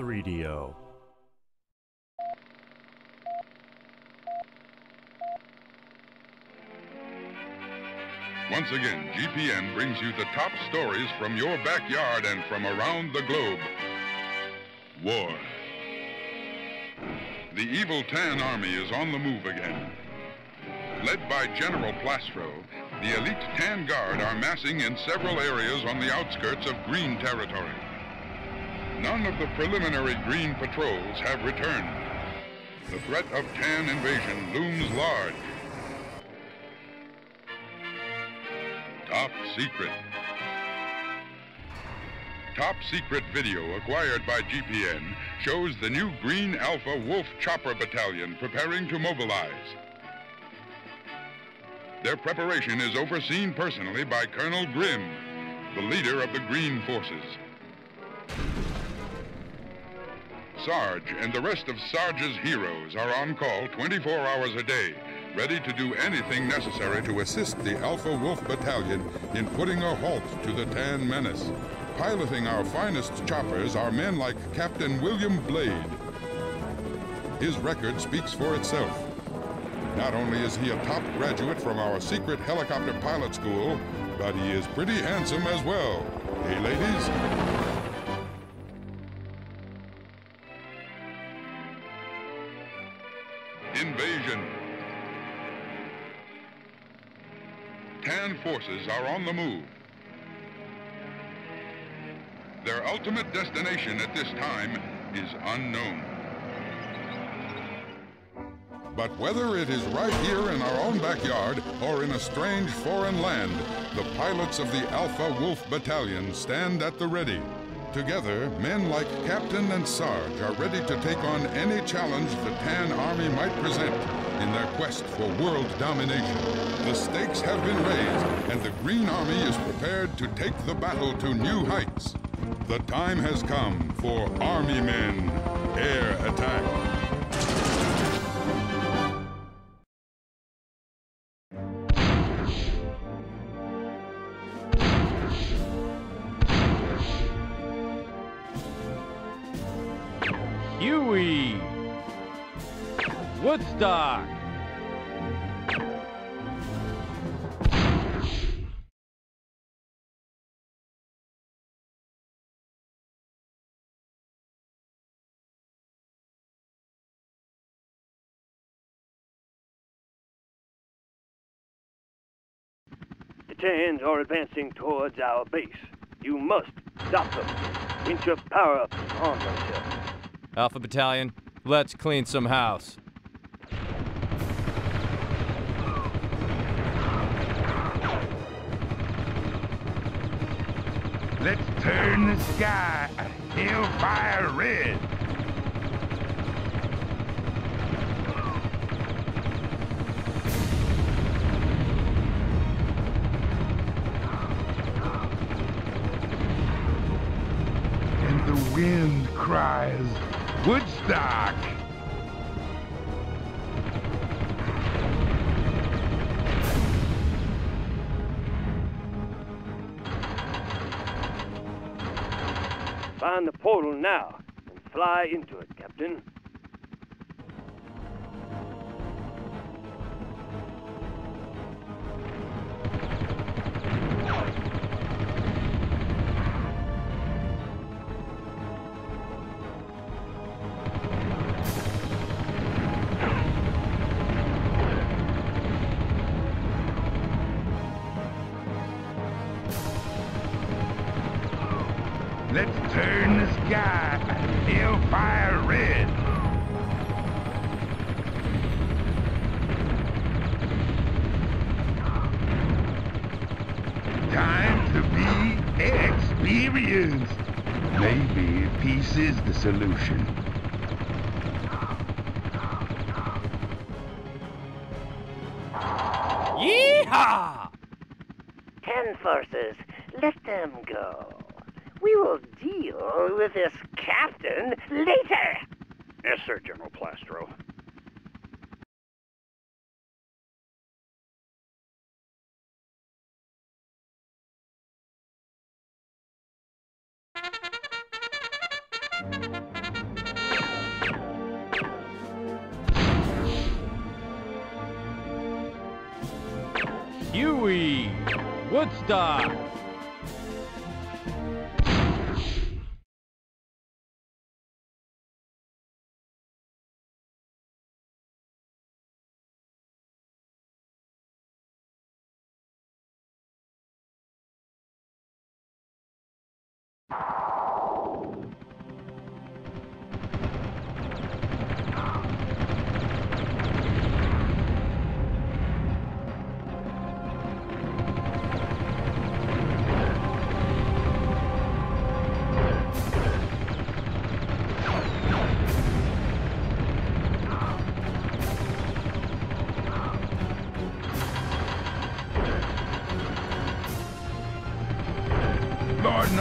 3DO. Once again, GPN brings you the top stories from your backyard and from around the globe. War. The evil Tan Army is on the move again. Led by General Plastro, the elite Tan Guard are massing in several areas on the outskirts of Green territory. None of the preliminary Green patrols have returned. The threat of Tan invasion looms large. Top Secret. Top secret video acquired by GPN shows the new Green Alpha Wolf Chopper Battalion preparing to mobilize. Their preparation is overseen personally by Colonel Grimm, the leader of the Green Forces. Sarge and the rest of Sarge's heroes are on call 24 hours a day, ready to do anything necessary to assist the Alpha Wolf Battalion in putting a halt to the Tan Menace. Piloting our finest choppers are men like Captain William Blade. His record speaks for itself. Not only is he a top graduate from our secret helicopter pilot school, but he is pretty handsome as well. Hey, ladies? Invasion. Tan forces are on the move. Their ultimate destination at this time is unknown. But whether it is right here in our own backyard or in a strange foreign land, the pilots of the Alpha Wolf Battalion stand at the ready. Together, men like Captain and Sarge are ready to take on any challenge the Tan Army might present in their quest for world domination. The stakes have been raised, and the Green Army is prepared to take the battle to new heights. The time has come for Army Men Air Attack. The are advancing towards our base. You must stop them. Winch your power up and arm yourself. Alpha Battalion, let's clean some house. Let's turn the sky hellfire red. Cries, Woodstock! Find the portal now and fly into it, Captain. Turn the sky hellfire red. Time to be experienced. Maybe peace is the solution. Yeehaw! Tan forces, let them go. We will deal with this captain later. Yes, sir, General Plastro.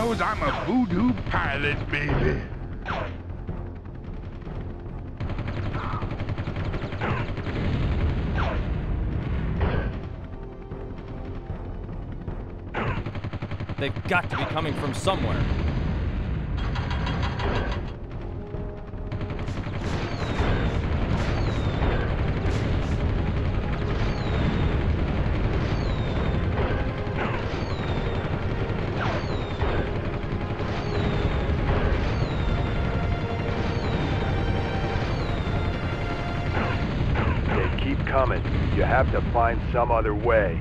Knows I'm a voodoo pilot, baby. They've got to be coming from somewhere. Have to find some other way.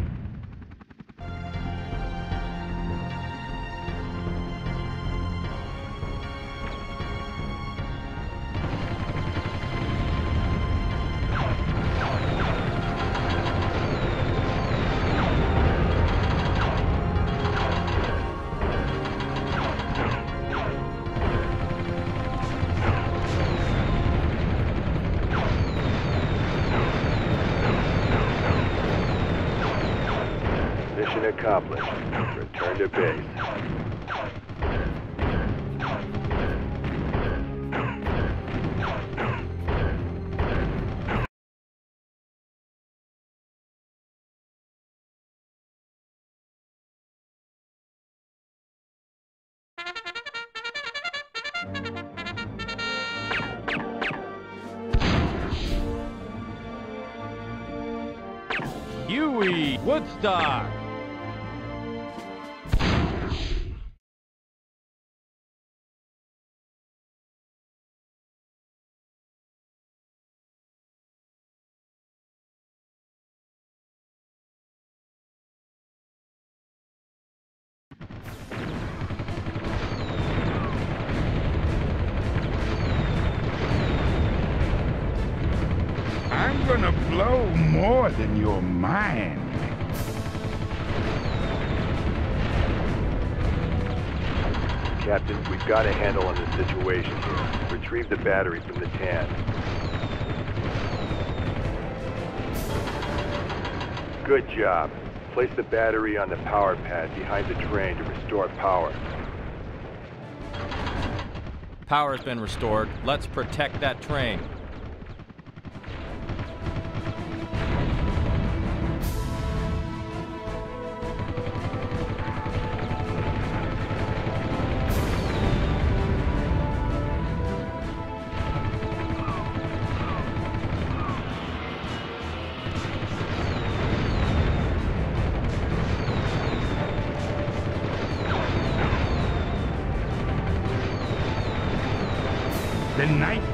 Woodstock! I'm gonna blow more than your mind. Captain, we've got a handle on the situation here. Retrieve the battery from the tan. Good job. Place the battery on the power pad behind the train to restore power. Power has been restored. Let's protect that train. The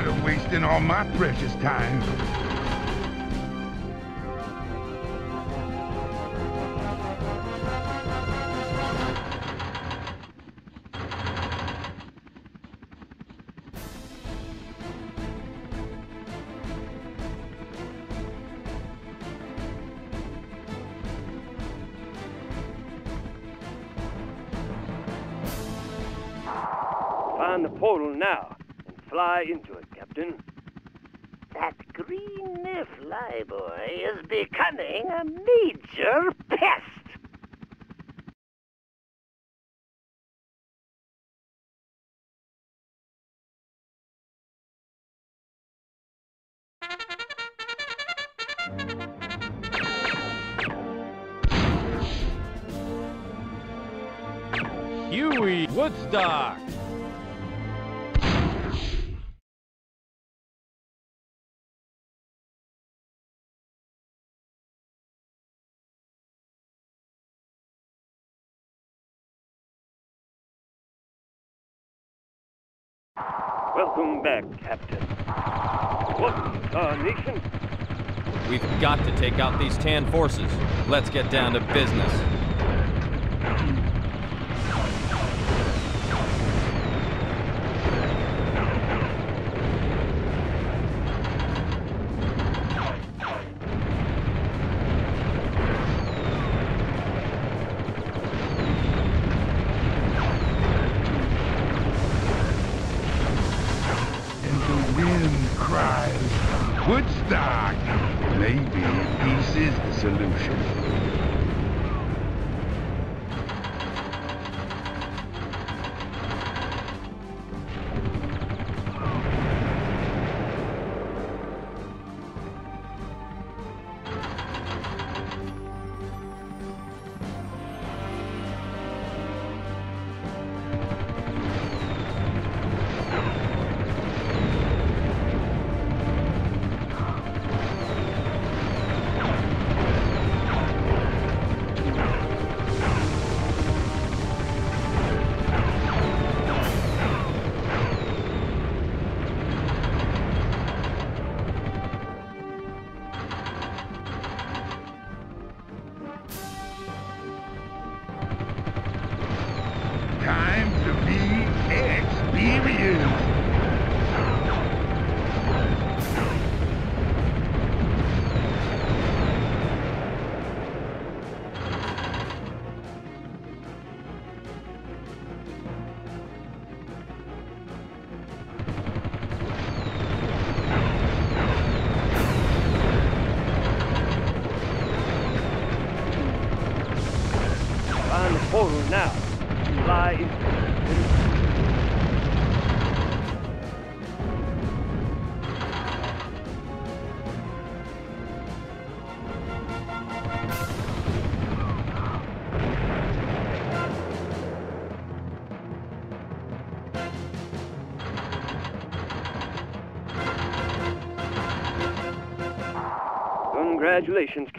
tired of wasting all my precious time. Huey Woodstock! Welcome back, Captain. What, our nation? We've got to take out these tan forces. Let's get down to business.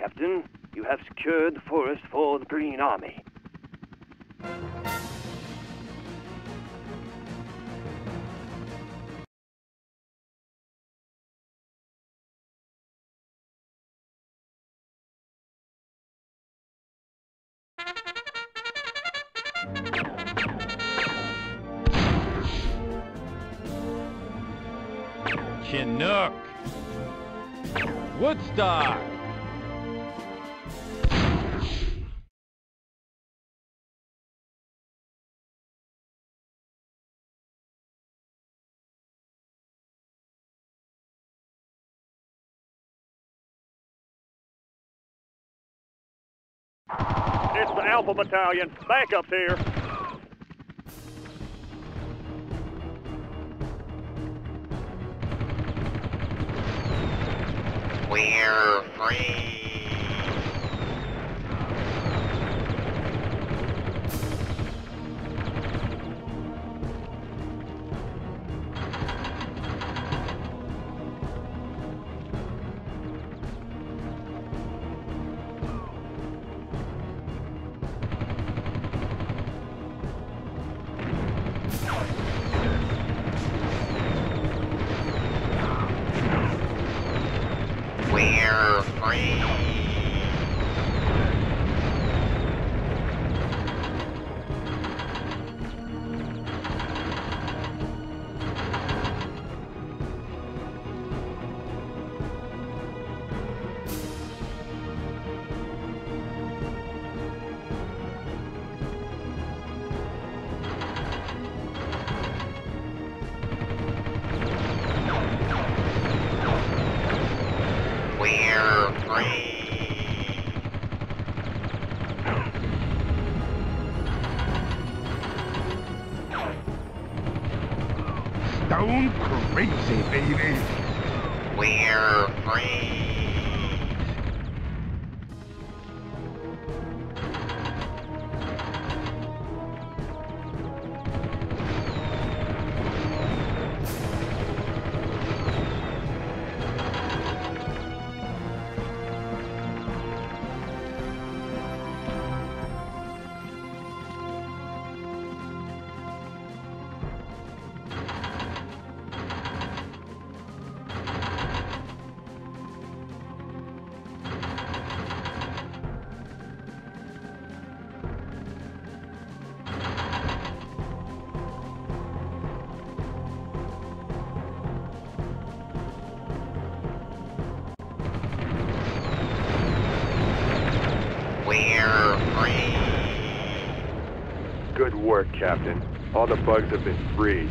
Captain. You have secured the forest for the Green Army. It's the Alpha Battalion. Backup's here. We're free. Captain. All the bugs have been freed.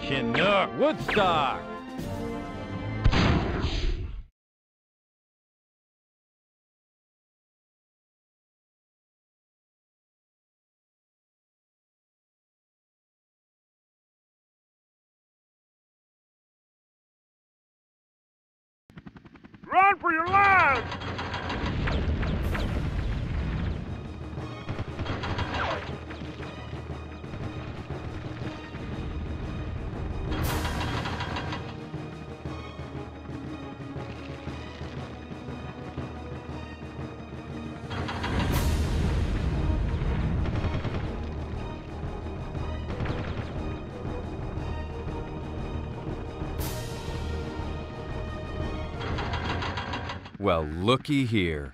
Chinook, Woodstock. For your lives! Well, looky here.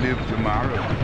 Live tomorrow?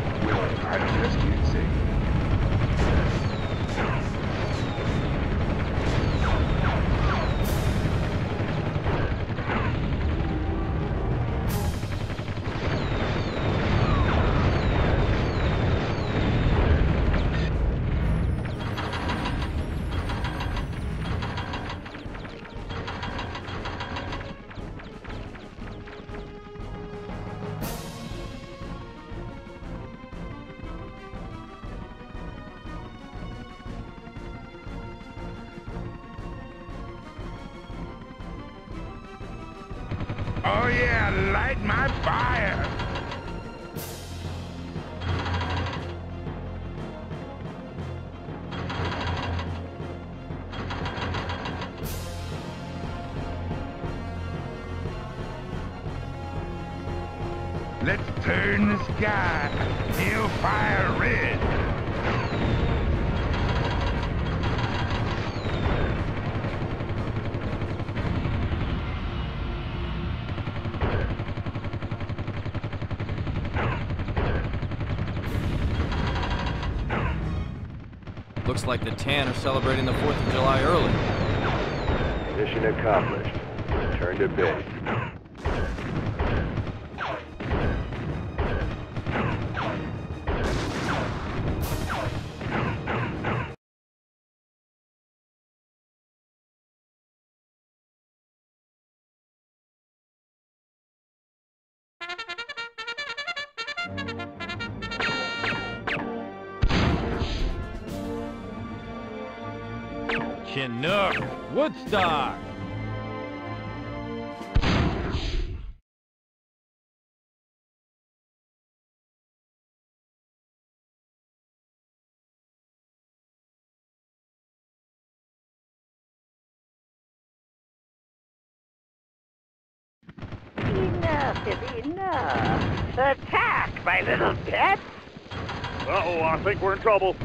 Like the Tan are celebrating the 4th of July early. Mission accomplished. Return to base. Woodstock. Enough is enough. Attack, my little pet. Uh-oh, I think we're in trouble.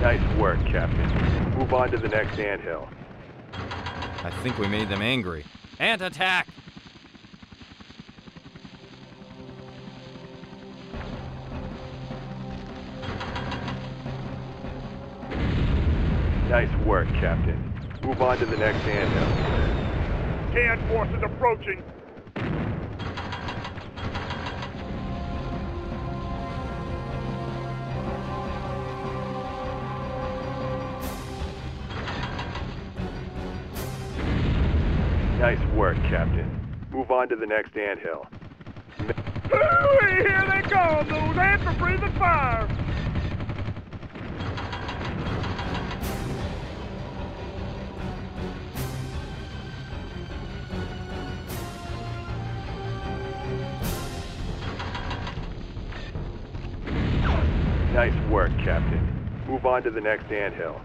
Nice work, Captain. Move on to the next anthill. I think we made them angry. Ant attack! Nice work, Captain. Move on to the next anthill. Tan forces approaching. Captain. Move on to the next anthill. Hooey, here they come! Those ants breathing fire! Nice work, Captain. Move on to the next anthill.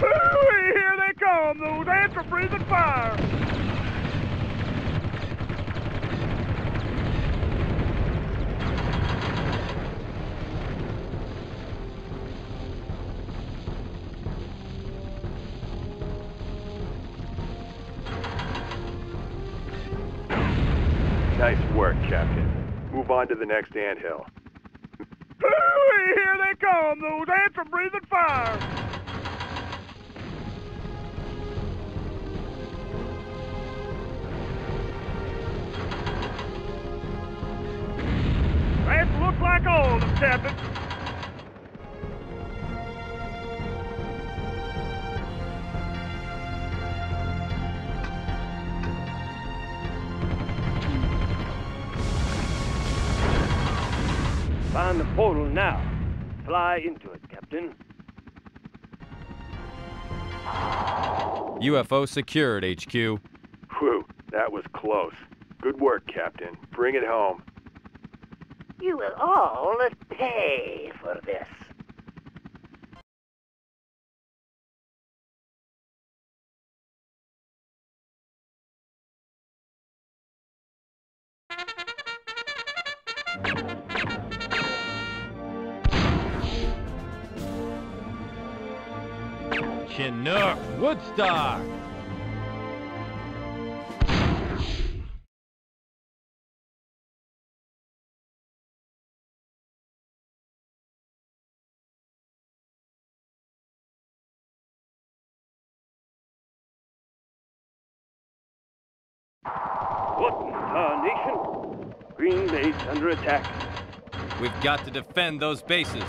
Hooey, here they come! Those ants are breathing fire! On to the next anthill. Here they come! Those ants are breathing fire! Ants look like all of them, Captain. Find the portal now. Fly into it, Captain. UFO secured, HQ. Whew, that was close. Good work, Captain. Bring it home. You will all pay for this. Chinook Woodstock. What nation? Green base under attack. We've got to defend those bases.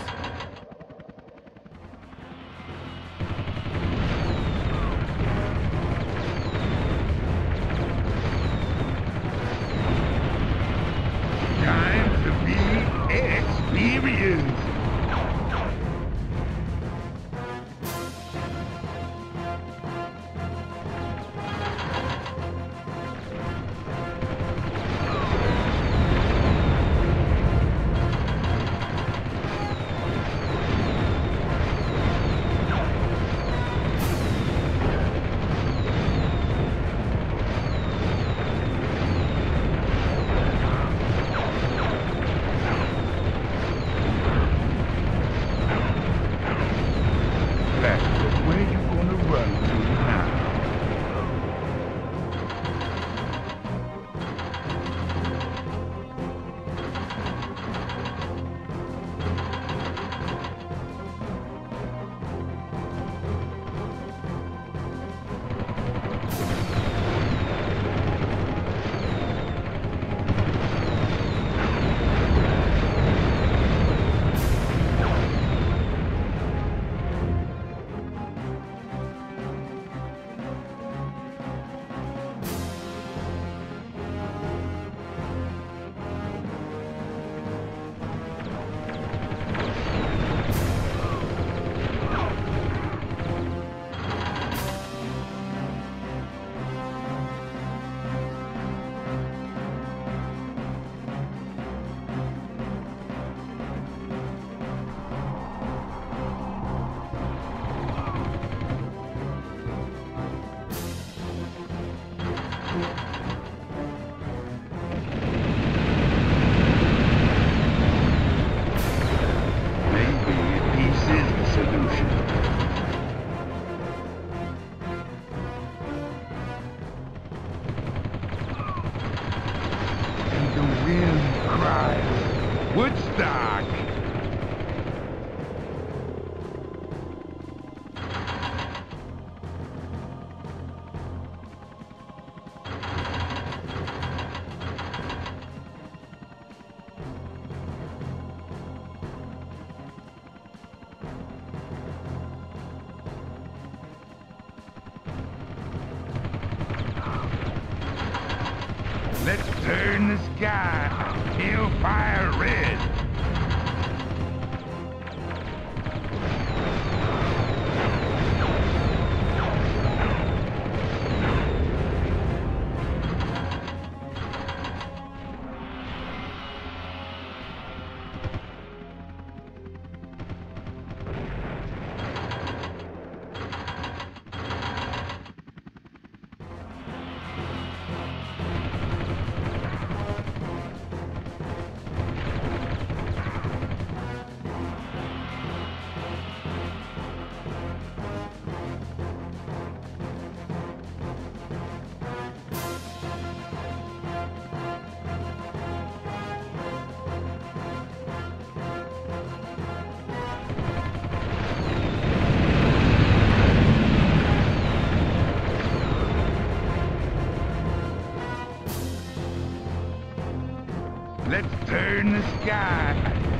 Sky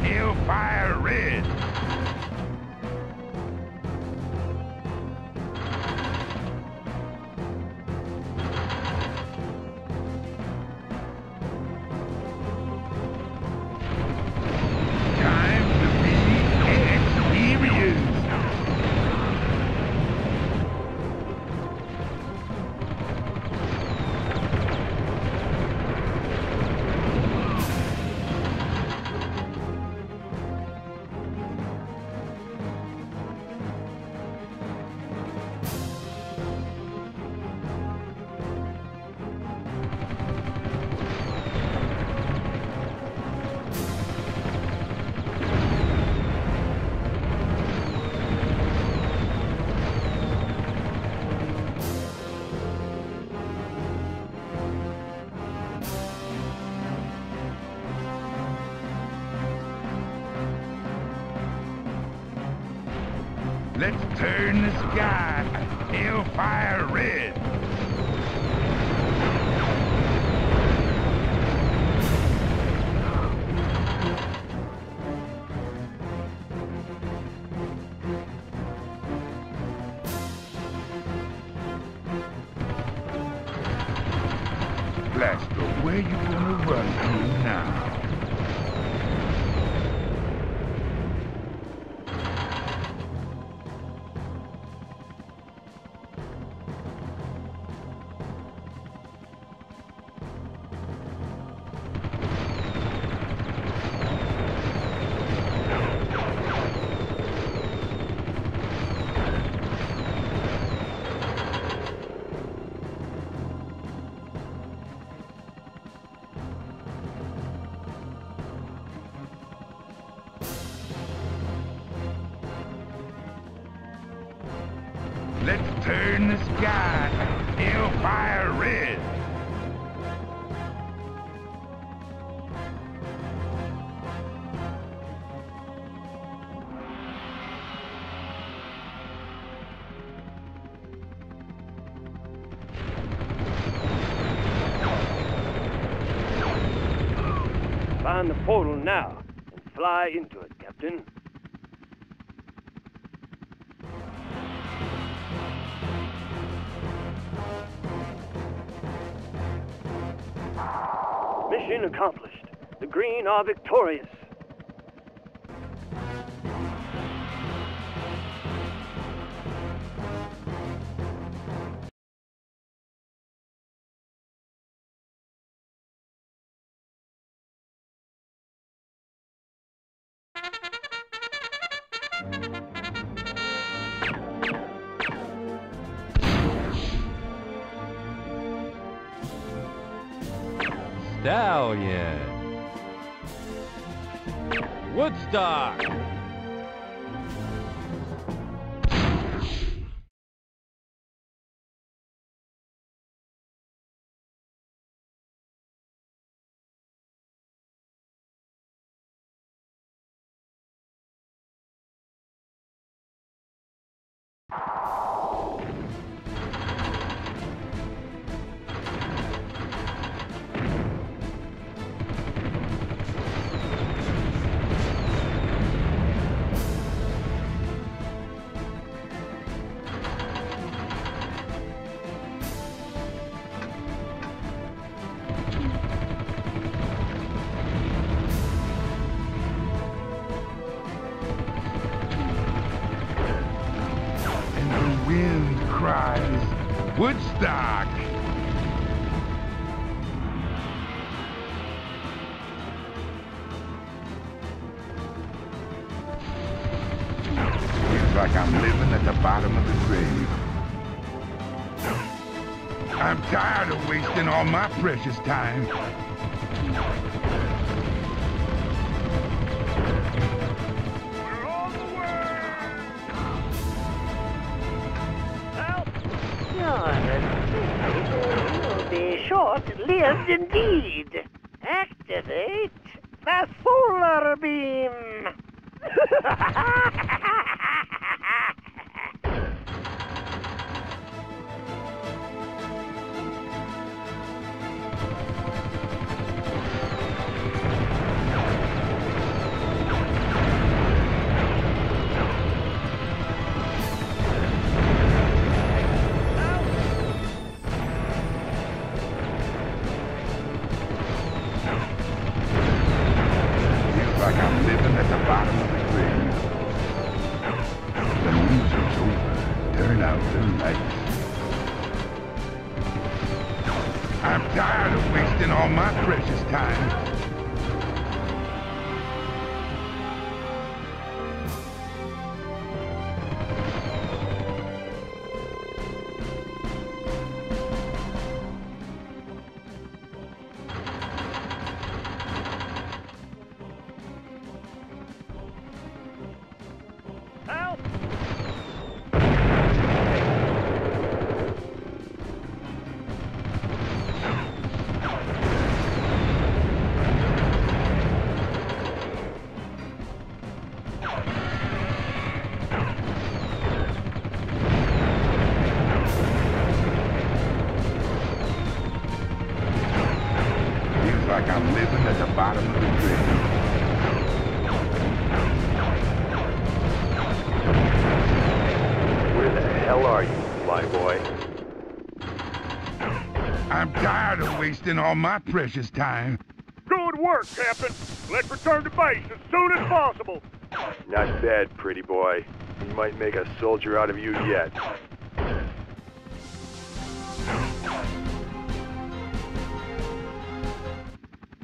hellfire red. Let's turn the sky hellfire red. Find the portal now and fly into it, Captain. Accomplished. The Green are victorious. Oh, Stallion. Woodstock. Grave. I'm tired of wasting all my precious time. We're on the way! Help! Your will be short-lived indeed. Activate the solar beam. wasting all my precious time. Good work, Captain. Let's return to base as soon as possible. Not bad, pretty boy. We might make a soldier out of you yet.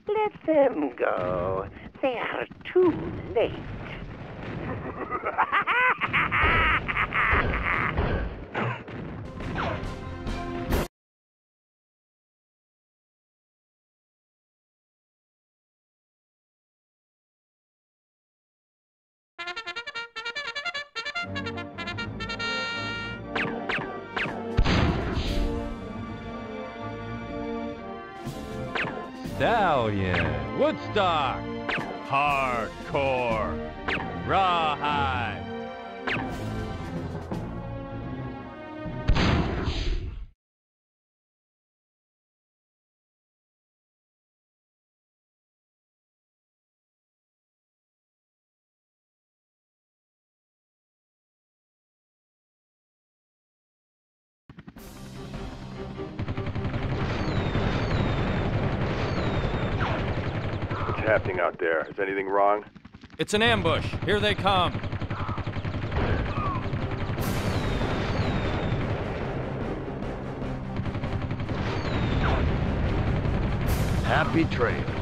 Let them go. They are too late. Stallion. Woodstock. Hardcore. Rawhide. Happening out there? Is anything wrong? It's an ambush. Here they come. Happy trails.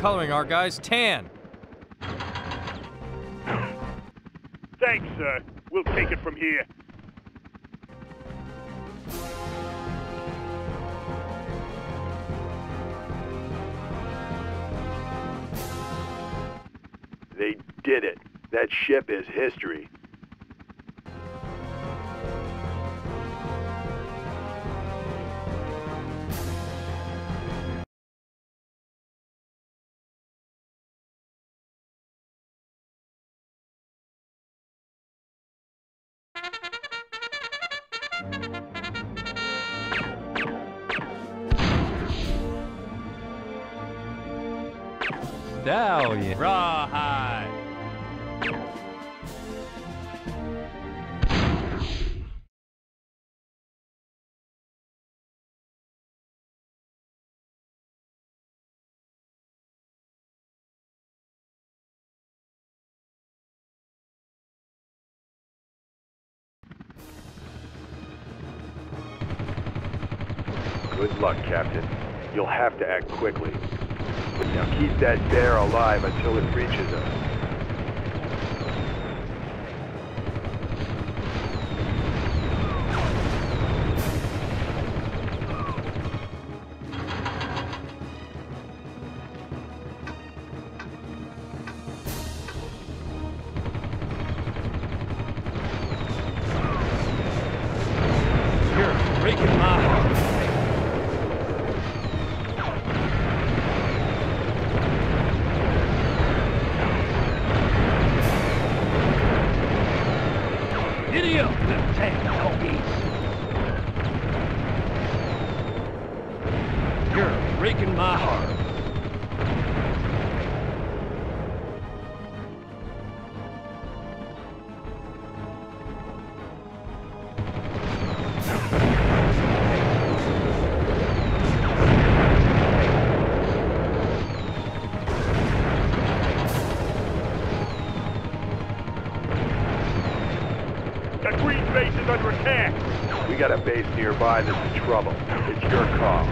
Coloring our guys tan. Thanks, sir. We'll take it from here. They did it. That ship is history. Good luck, Captain. You'll have to act quickly. Now keep that bear alive until it reaches us. Base nearby that's in trouble. It's your call.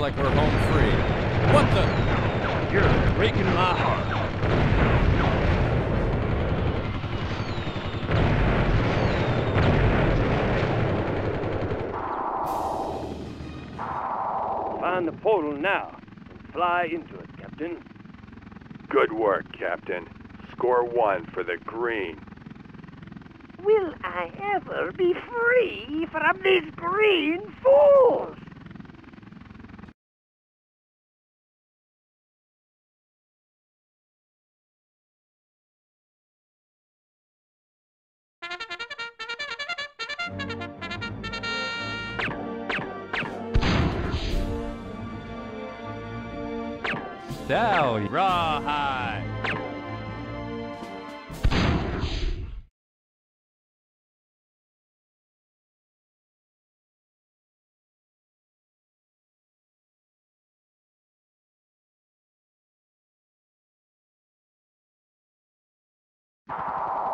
Like we're home free. What the? You're breaking my heart. Find the portal now and fly into it, Captain. Good work, Captain. Score one for the green. Will I ever be free from these green fools?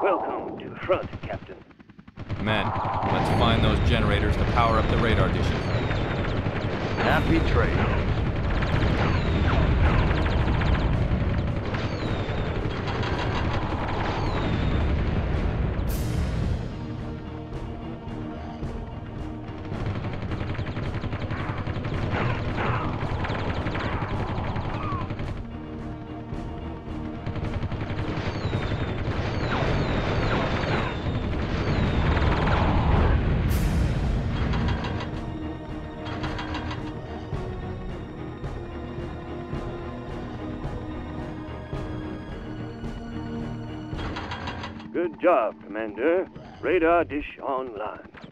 Welcome to the front, Captain. Men, let's find those generators to power up the radar dishes. Happy trail. Job, Commander. Radar dish online.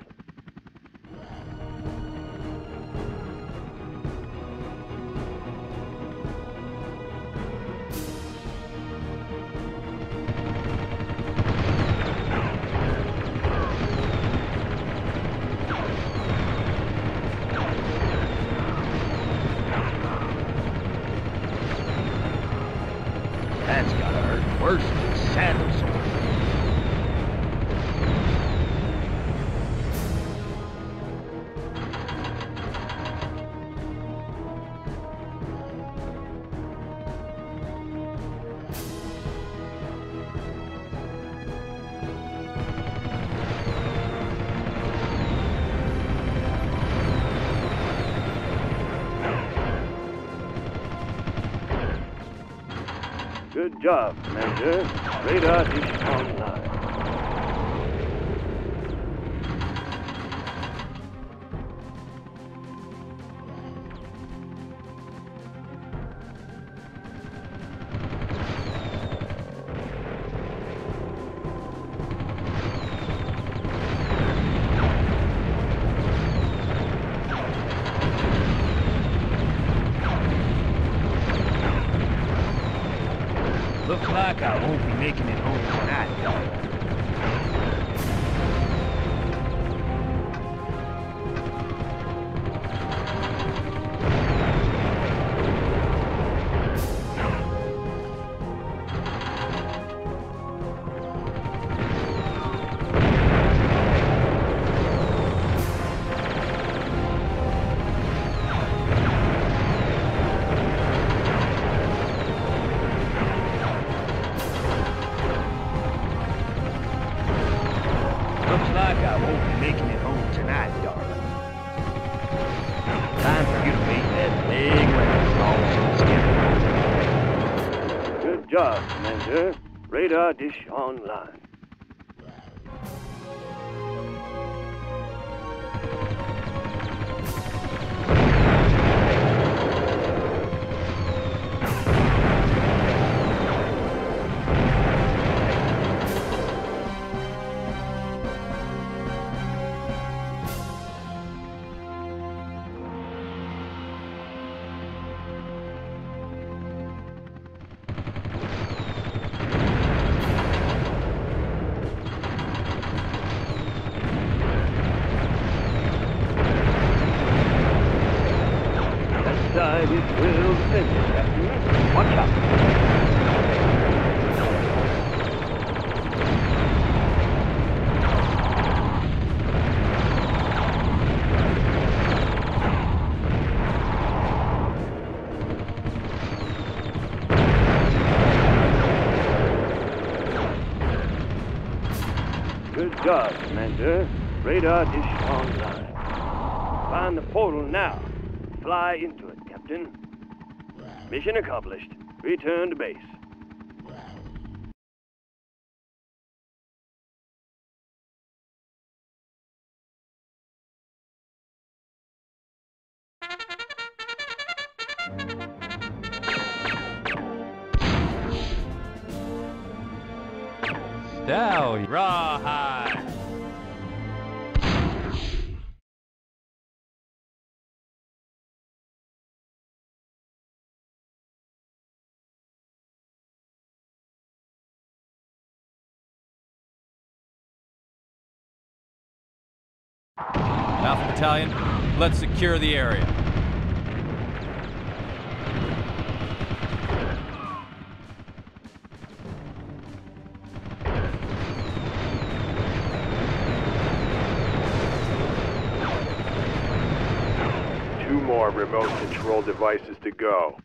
Job, Commander. Radar dish online. Radar dish online. Find the portal now. Fly into it, Captain. Mission accomplished. Return to base. Battalion, let's secure the area. Two more remote control devices to go.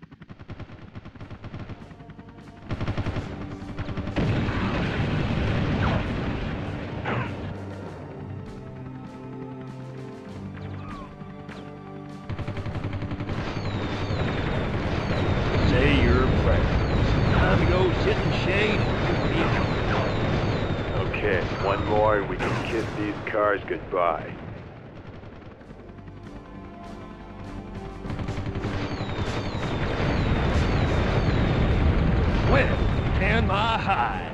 Say your prayers. Time to go sit in shade and be comfortable. Okay, one more and we can kiss these cars goodbye. Well, and my hide.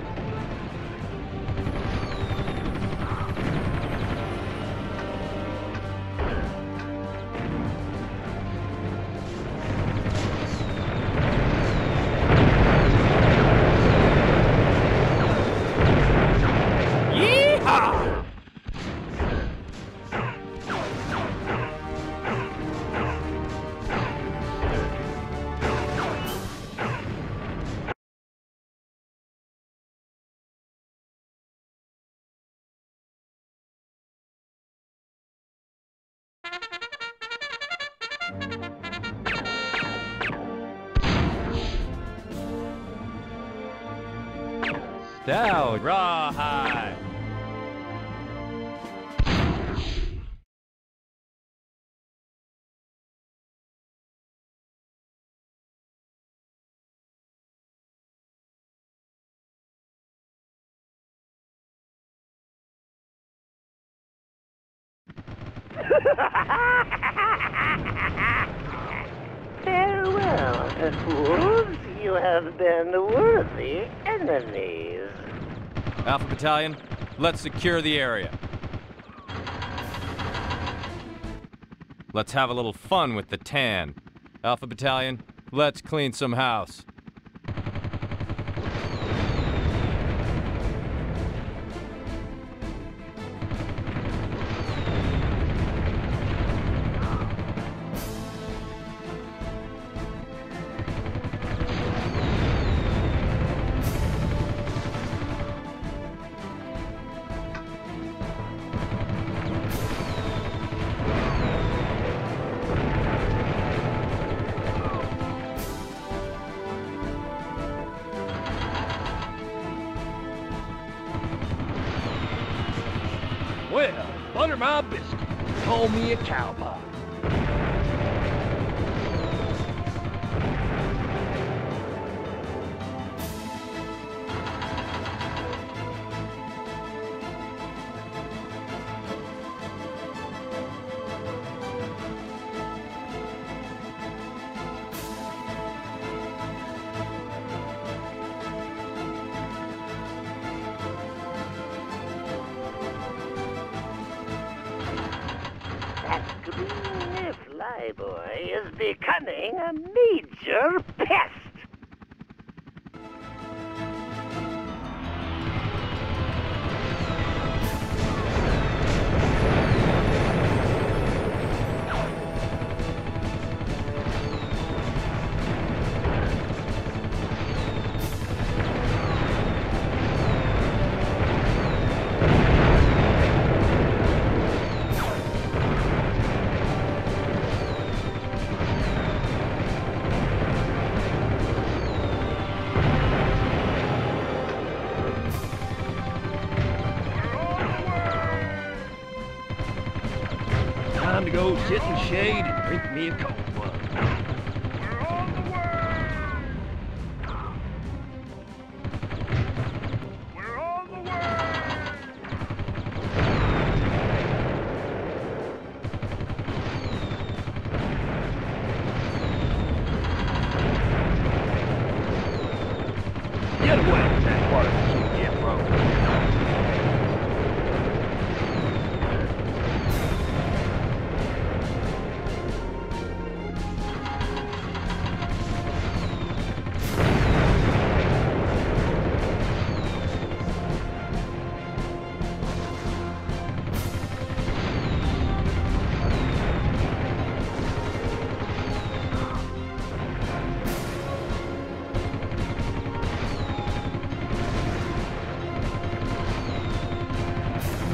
down, rawhide. Farewell, fools. You have been worthy enemies. Alpha Battalion, let's secure the area. Let's have a little fun with the tan. Alpha Battalion, let's clean some house. Well, butter my biscuit. Call me a cowboy.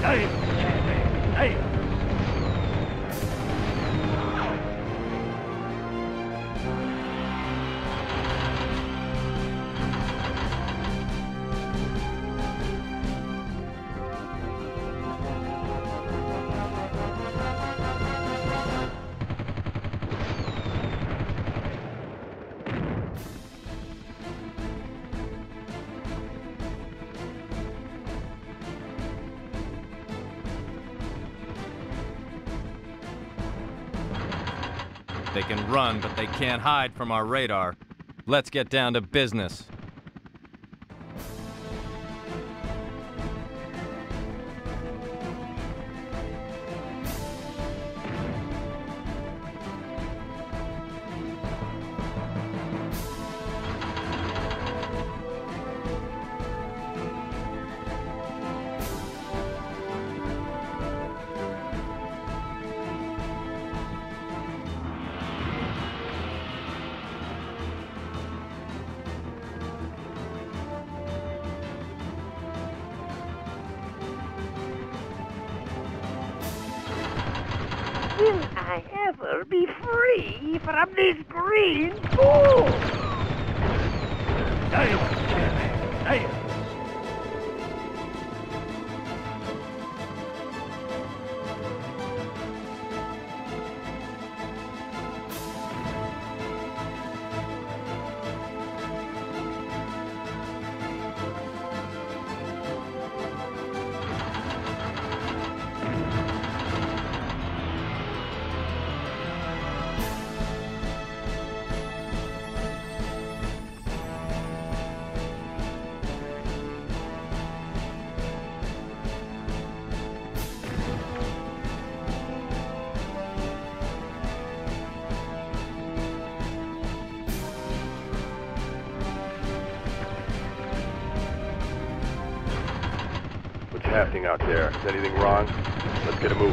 Damn, damn, run, but they can't hide from our radar. Let's get down to business.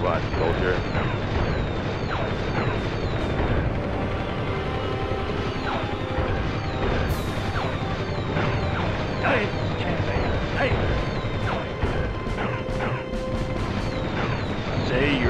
On, soldier. Hey! Say your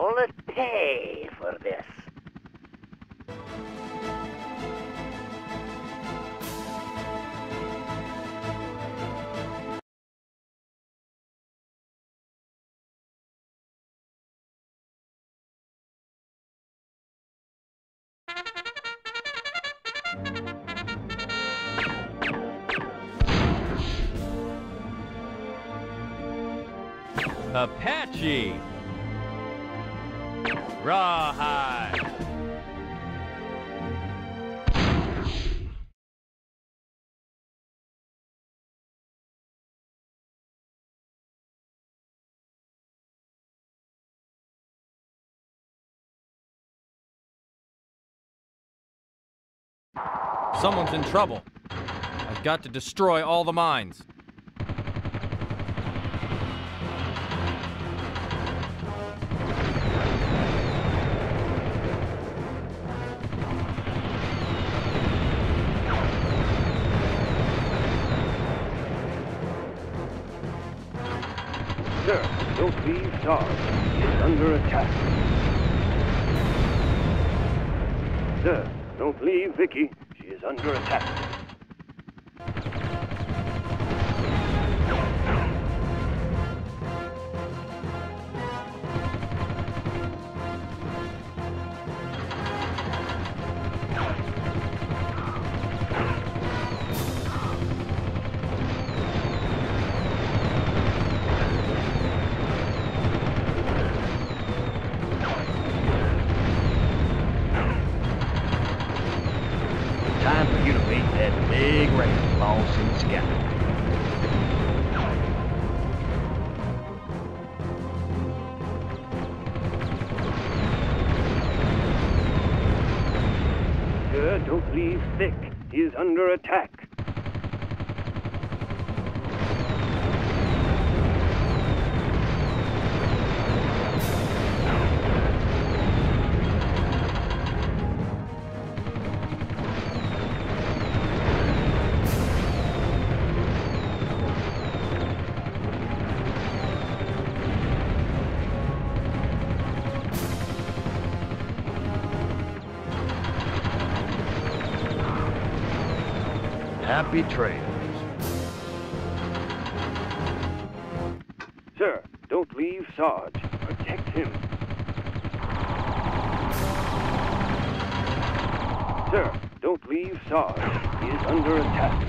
all pay for this. Apache! Rawhide! Someone's in trouble. I've got to destroy all the mines. Sir, don't leave Dodge. He's under attack. Sir, don't leave Vicky. She is under attack. He is under attack. Snappy. Sir, don't leave Sarge. Protect him. Sir, don't leave Sarge. He is under attack.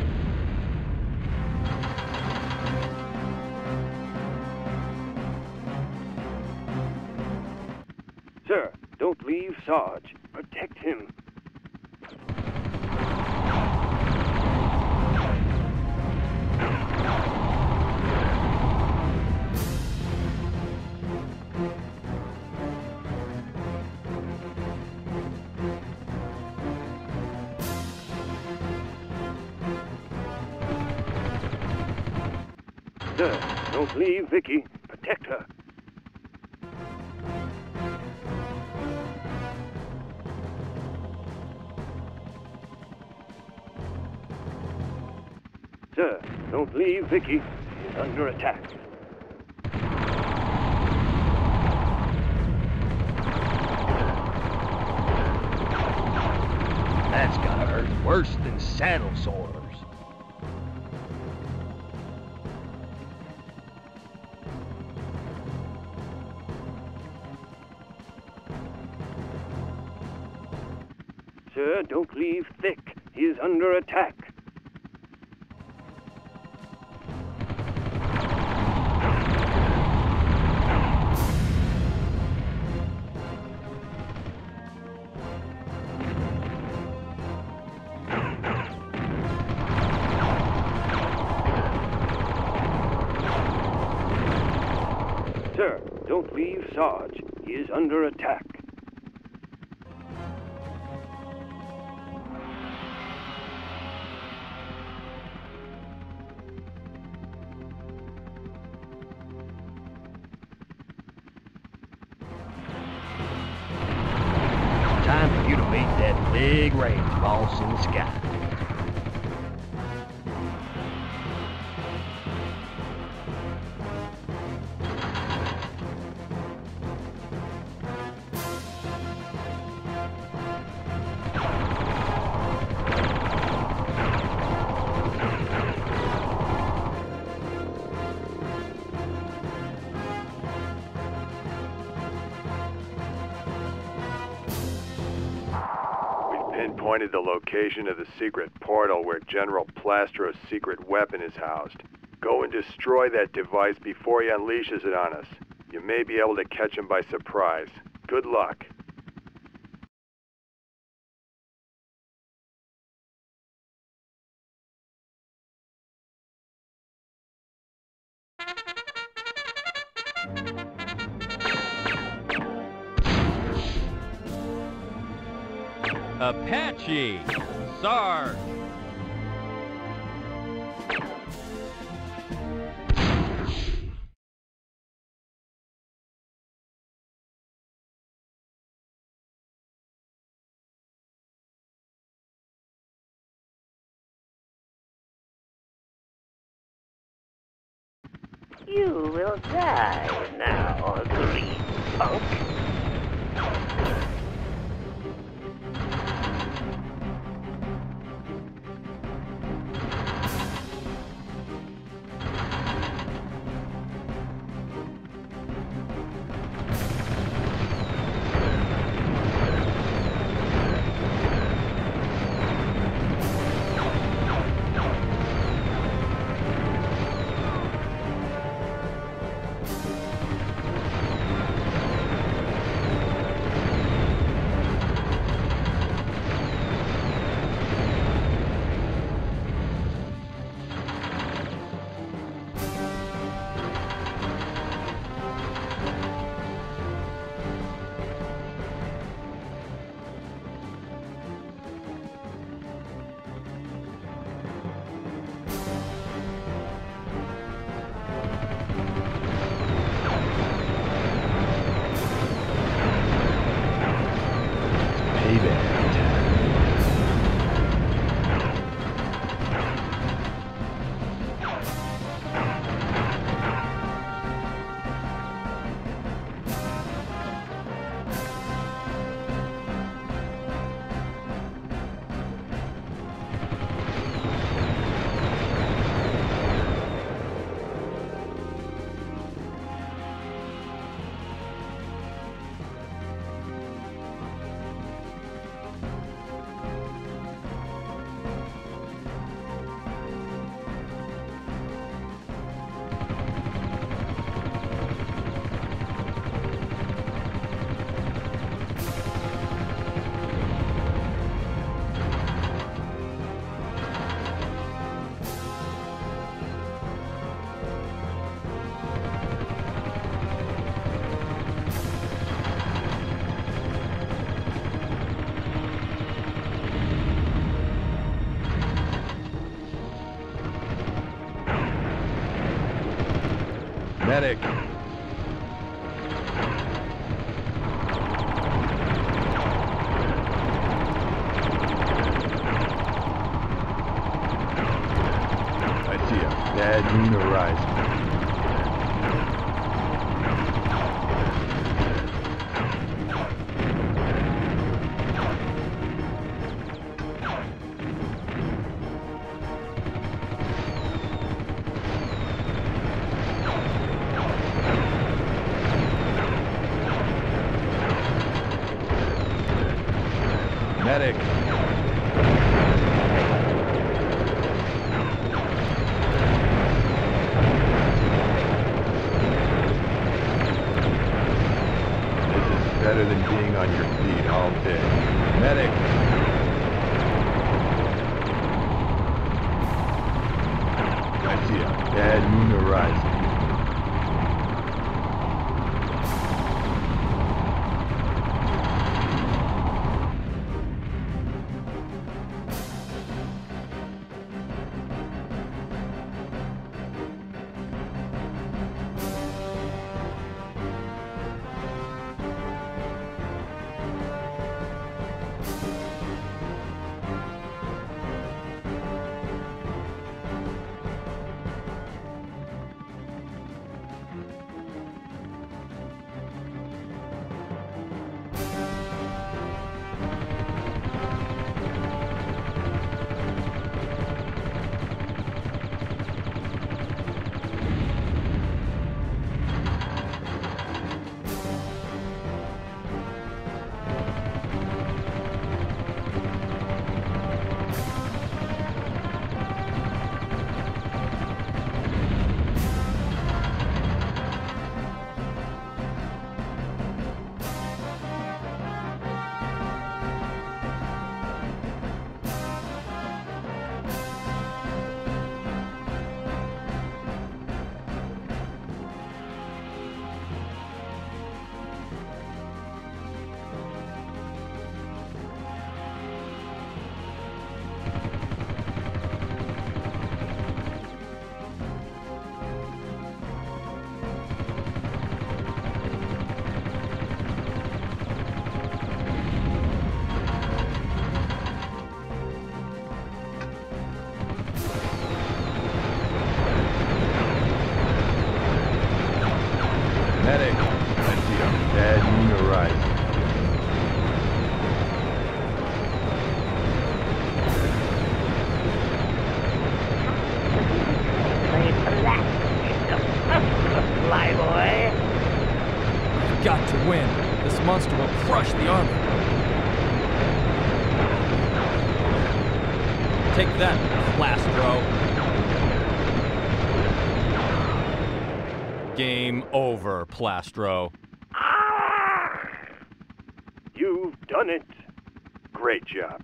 Sir, don't leave Sarge. Protect him. Don't leave Vicky. Protect her. Sir, don't leave Vicky. She's under attack. That's gotta hurt worse than saddle sores. Don't leave Thick. He is under attack. Sir, don't leave Sarge. He is under attack. Location of the secret portal where General Plastro's secret weapon is housed. Go and destroy that device before he unleashes it on us. You may be able to catch him by surprise. Good luck. Sarge! You will die now, green punk. Medic. Take that, Plastro. Game over, Plastro. Ah! You've done it. Great job,